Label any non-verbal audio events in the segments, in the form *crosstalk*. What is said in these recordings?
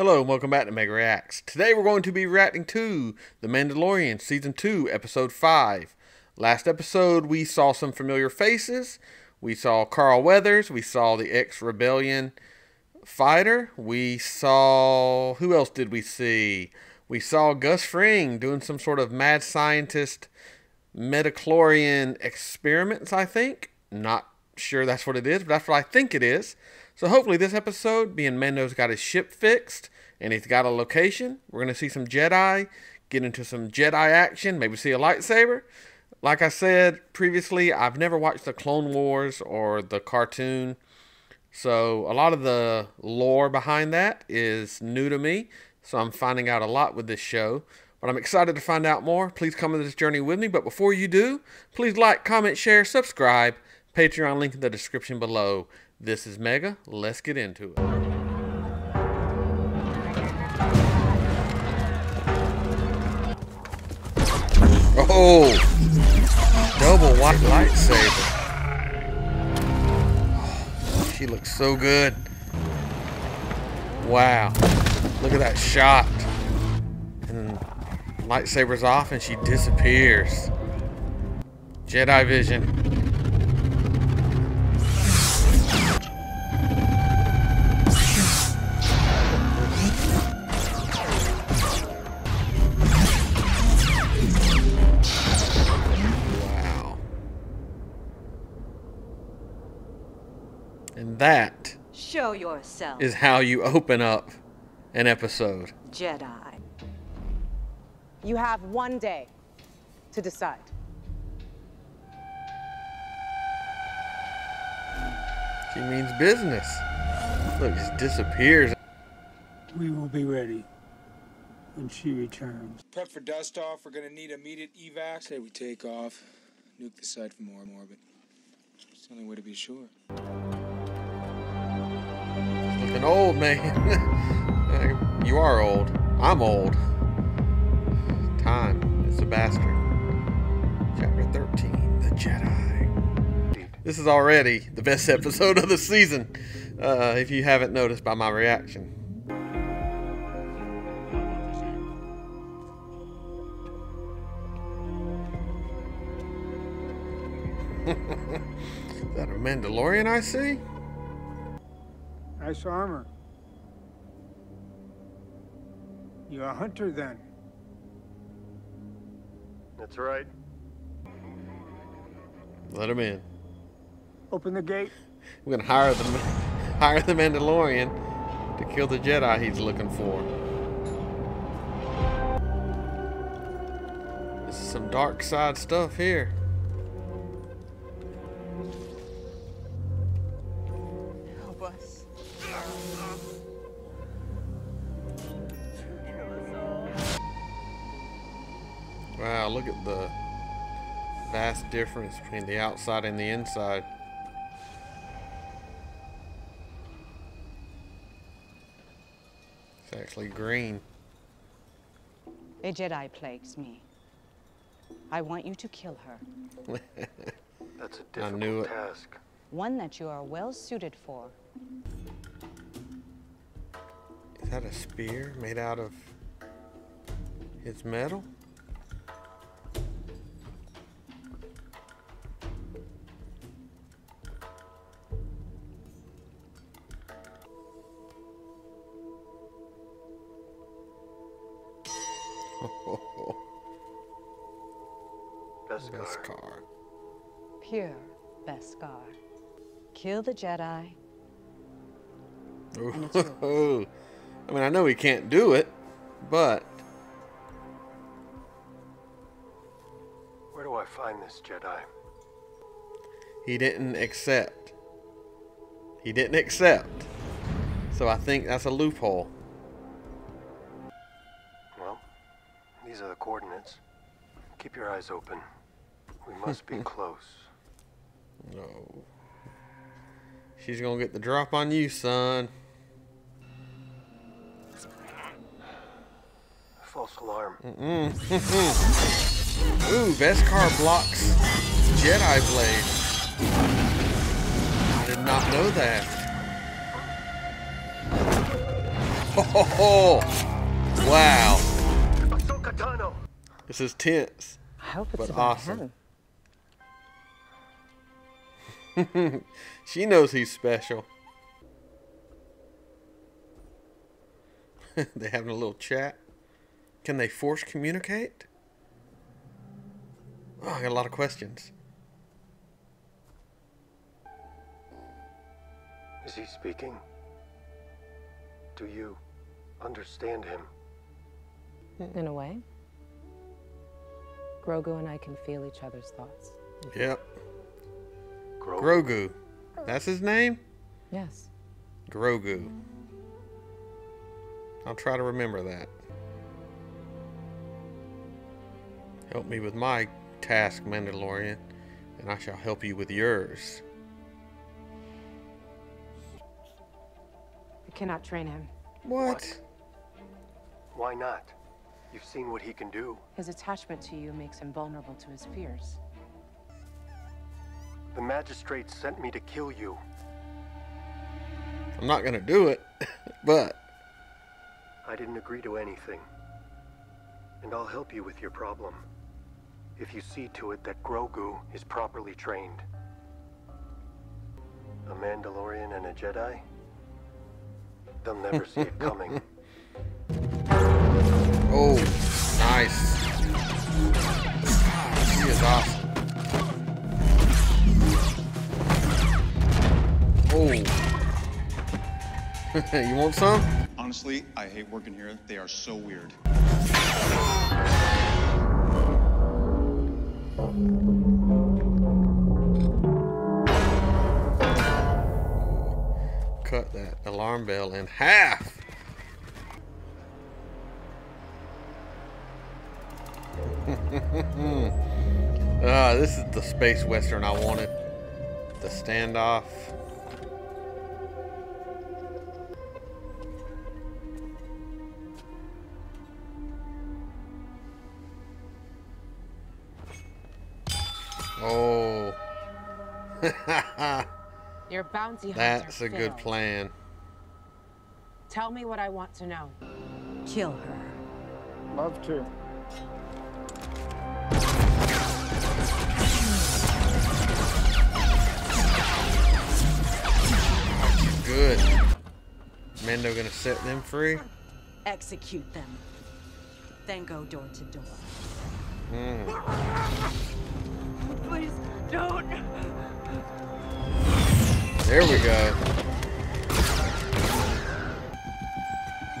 Hello and welcome back to Mega Reacts. Today we're going to be reacting to The Mandalorian Season 2, Episode 5. Last episode we saw some familiar faces. We saw Carl Weathers. We saw the ex-rebellion fighter. We saw... Who else did we see? We saw Gus Fring doing some sort of mad scientist midi-chlorian experiments, I think. Not sure that's what it is, but that's what I think it is. So hopefully this episode, being Mando's got his ship fixed and he's got a location, we're going to see some Jedi, get into some Jedi action, maybe see a lightsaber. Like I said previously, I've never watched the Clone Wars or the cartoon. So a lot of the lore behind that is new to me. So I'm finding out a lot with this show. But I'm excited to find out more. Please come on this journey with me. But before you do, please like, comment, share, subscribe. Patreon link in the description below. This is Mega. Let's get into it. Oh! Double white lightsaber. *sighs* She looks so good. Wow. Look at that shot. And lightsaber's off and she disappears. Jedi vision. And that Show yourself. is how you open up an episode. Jedi. You have one day to decide. She means business. Look, just disappears. We will be ready when she returns. Prep for dust off. We're gonna need immediate evac. Say we take off, nuke the site from more orbit. It's the only way to be sure. Looking old, man. *laughs* you are old. I'm old. Time is a bastard. Chapter 13 The Jedi. This is already the best episode of the season, uh, if you haven't noticed by my reaction. *laughs* is that a Mandalorian I see? Nice armor. You're a hunter then. That's right. Let him in. Open the gate. We're gonna hire the *laughs* hire the Mandalorian to kill the Jedi he's looking for. This is some dark side stuff here. Wow, look at the vast difference between the outside and the inside. It's actually green. A Jedi plagues me. I want you to kill her. *laughs* That's a difficult knew it. task. One that you are well suited for. Is that a spear made out of his metal? *laughs* Beskar. Beskar. Pure Beskar. Kill the Jedi. And. Ooh. *laughs* I mean, I know he can't do it, but Where do I find this Jedi? he didn't accept. He didn't accept. So I think that's a loophole. Coordinates. Keep your eyes open. We must be *laughs* close. No. She's gonna get the drop on you, son. False alarm. Mm -mm. Ooh, Beskar blocks Jedi blade. I did not know that. Oh, wow. Ahsoka Tano! This is tense. I hope it's But about awesome. him. *laughs* She knows he's special. *laughs* they having a little chat. Can they force communicate? Oh, I got a lot of questions. Is he speaking? Do you understand him? In a way. Grogu and I can feel each other's thoughts. Yep. Grogu? Grogu. That's his name? Yes. Grogu. I'll try to remember that. Help me with my task, Mandalorian, and I shall help you with yours. I cannot train him. What? Why not? You've seen what he can do. His attachment to you makes him vulnerable to his fears. The magistrates sent me to kill you. I'm not gonna do it, *laughs* but I didn't agree to anything. And I'll help you with your problem. If you see to it that Grogu is properly trained. A Mandalorian and a Jedi? They'll never see it coming. *laughs* oh, nice. Ah, she is awesome. Oh. *laughs* you want some? Honestly, I hate working here. They are so weird. Cut that alarm bell in half. *laughs* Ah, this is the space western I wanted. The standoff. Oh. *laughs* Your bounty hunts That's are a good plan. Tell me what I want to know. Kill her. Love to. Gonna set them free? Execute them. Then go door to door. Please don't. There we go.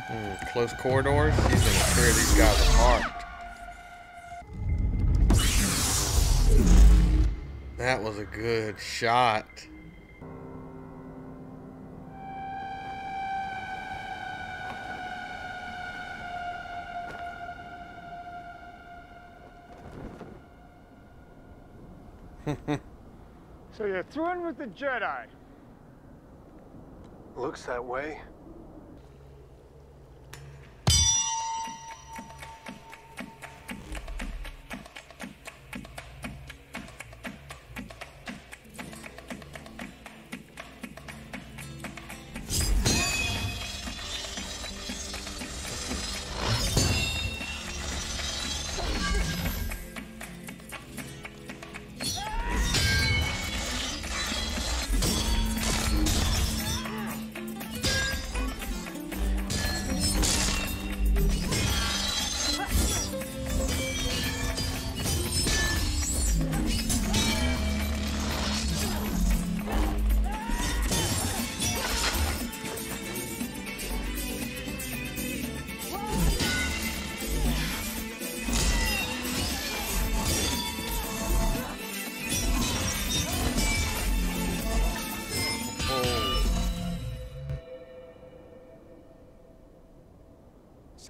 Hmm, close corridors. He's gonna tear these guys apart. That was a good shot. *laughs* So you're through with the Jedi. Looks that way.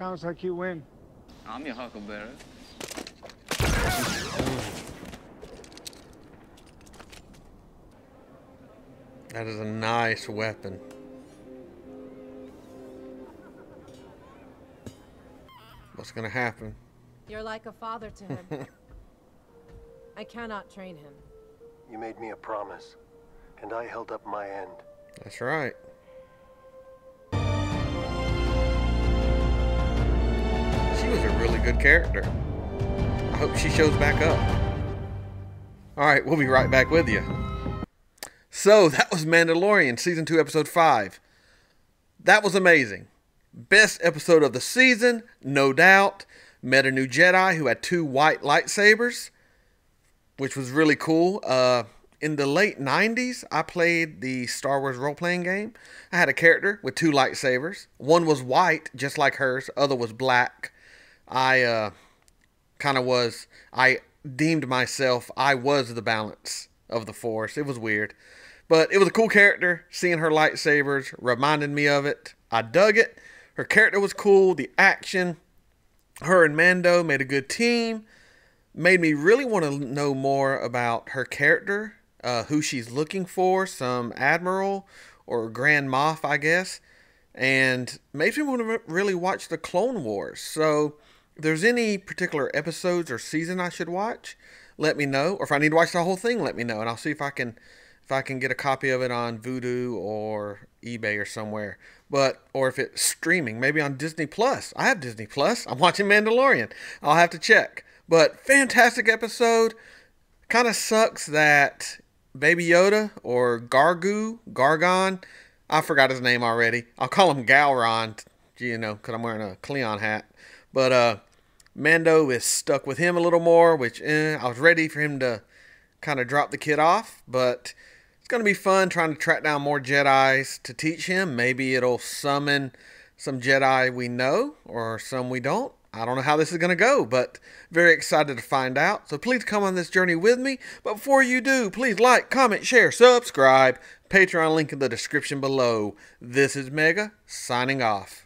Sounds like you win. I'm your huckleberry. that is a nice weapon. What's gonna happen? You're like a father to him. *laughs* I cannot train him. You made me a promise, and I held up my end. That's right. Good character. I hope she shows back up. All right, we'll be right back with you. So that was Mandalorian season two, episode five. That was amazing. Best episode of the season, no doubt. Met a new Jedi who had two white lightsabers, which was really cool. Uh, in the late 90s, I played the Star Wars role playing game. I had a character with two lightsabers. One was white, just like hers, other was black. I uh, kind of was, I deemed myself, I was the balance of the Force. It was weird. But it was a cool character. Seeing her lightsabers reminded me of it. I dug it. Her character was cool. The action, her and Mando made a good team. Made me really want to know more about her character, uh, who she's looking for, some admiral or Grand Moff, I guess, and made me want to really watch the Clone Wars. So, if there's any particular episodes or season I should watch, let me know. Or if I need to watch the whole thing, let me know, and I'll see if I can if I can get a copy of it on Vudu or eBay or somewhere. But or if it's streaming, maybe on Disney Plus. I have Disney Plus. I'm watching Mandalorian. I'll have to check. But fantastic episode. Kind of sucks that Baby Yoda or Gargu, Gargon, I forgot his name already. I'll call him Gowron, you know, because I'm wearing a Klingon hat. But uh, Mando is stuck with him a little more, which eh, I was ready for him to kind of drop the kid off. But it's going to be fun trying to track down more Jedi's to teach him. Maybe it'll summon some Jedi we know or some we don't. I don't know how this is going to go, but very excited to find out. So please come on this journey with me. But before you do, please like, comment, share, subscribe. Patreon link in the description below. This is Mega signing off.